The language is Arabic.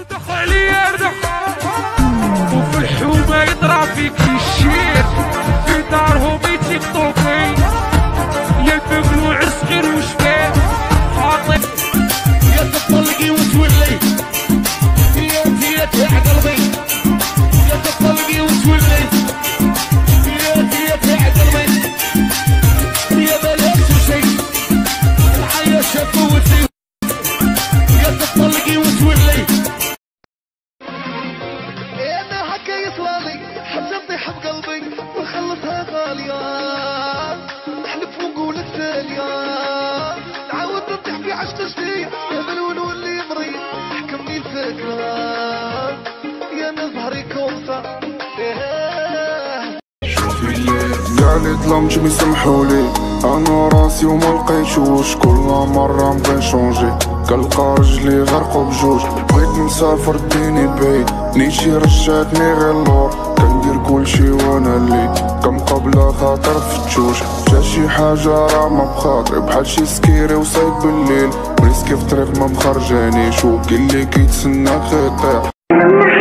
يردخ عليا يردخ. وفي الحومة يطرى فيك شي شير في دارهم يتيك طوبي يلبق له عرس غير وشفاه خاطب يا تطلقي وتولي. يا يا قلبي. يا تطلقي وتولي. يا يا تاع يا بلاش شي الحياة شافوتي يا تطلقي وتولي. عشق جديد يا ملون واللي مريض حكمني الفكرة. يا أنا ظهري كوسة إيه. كاع لي ظلمت بيسمحولي أنا راسي وما لقيتوش. كل مرة نبغي نشونجي. كنلقى رجلي غرقو بجوج بغيت نسافر ديني بعيد. نيتي رجعتني غير اللور كندير كلشي وأنا اللي بلا خاطر في التشوش جا شي حاجة راه ما بخاطري بحال شي سكيري وصايب بالليل. ريسكي في طريق ما مخرجانيش. اللي كيتسناك غير يطيح